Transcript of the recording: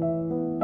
Música